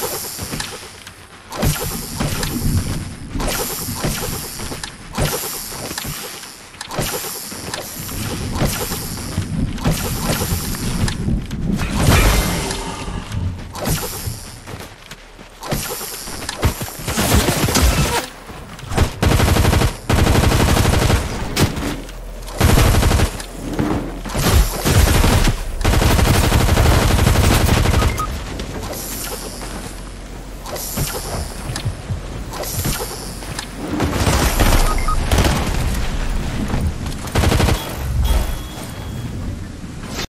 Let's go.